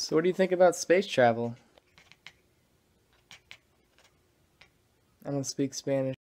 So what do you think about space travel? I don't speak Spanish.